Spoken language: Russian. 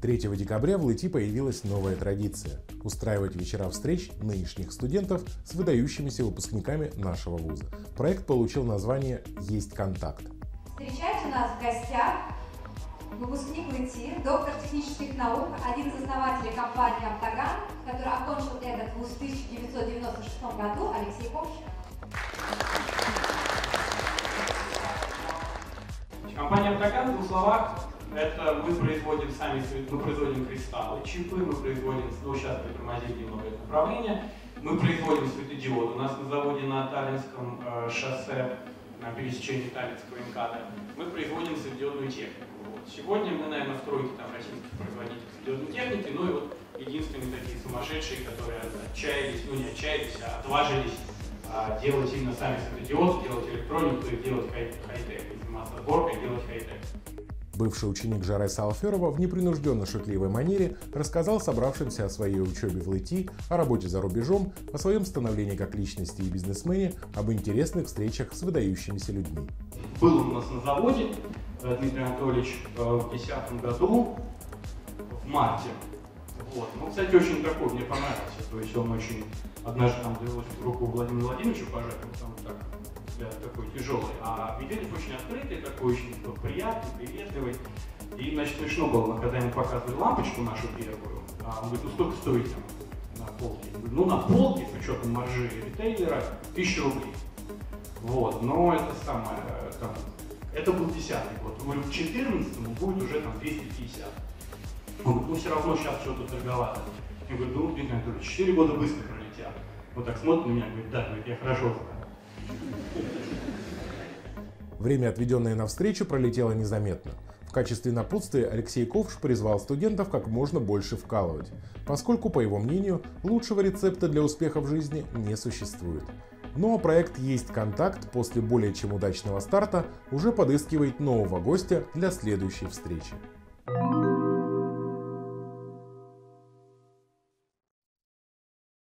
3 декабря в ЛИТИ появилась новая традиция – устраивать вечера встреч нынешних студентов с выдающимися выпускниками нашего вуза. Проект получил название «Есть контакт». Встречайте у нас в гостях выпускник ЛИТИ, доктор технических наук, один из основателей компании «Автоган», который окончил этот вуз в 1996 году, Алексей Ковш. Компания «Автоган» в двух словах это мы производим сами, мы производим кристаллы, чипы, мы производим, ну сейчас притормозили немного это направление, мы производим светодиоды. У нас на заводе на Таллинском э, шоссе, на пересечении Таллинского МКАДа, мы производим светодиодную технику. Вот. Сегодня мы, наверное, в тройке там российских производителей светодиодной техники, ну и вот единственные такие сумасшедшие, которые отчаялись, ну не отчаялись, а отважились а, делать именно сами светодиоды, делать электронику и делать хай-тек, заниматься сборкой, делать хай-тек. Бывший ученик Жареса Алферова в непринужденно шутливой манере рассказал собравшимся о своей учебе в ЛИТИ, о работе за рубежом, о своем становлении как личности и бизнесмене, об интересных встречах с выдающимися людьми. Был у нас на заводе э, Дмитрий Анатольевич э, в 2010 году, в марте. Вот. Ну, кстати, очень такой, мне понравился. То есть он очень... Однажды там довелось руку Владимиру Владимировичу пожать, он там так взгляд такой тяжелый, а Медведев очень открытый, такой очень приятный, приветливый. И, значит, смешно было, когда ему показывали лампочку нашу первую, а он говорит, ну сколько стоит там на полке? Я говорю, ну на полке, с учетом маржи ритейлера, тысяча рублей. Вот, но это самое, там, это был 10 год. Говорю, к 14 будет уже там 250. Он говорит, ну все равно сейчас что-то дороговато. Я говорю, ну, Дмитрий Анатольевич, 4 года быстро пролетят. Вот так смотрит на меня, говорит, да, говорит, я хорошо знаю. Время, отведенное на встречу, пролетело незаметно. В качестве напутствия Алексей Ковш призвал студентов как можно больше вкалывать, поскольку, по его мнению, лучшего рецепта для успеха в жизни не существует. А проект «Есть контакт» после более чем удачного старта уже подыскивает нового гостя для следующей встречи.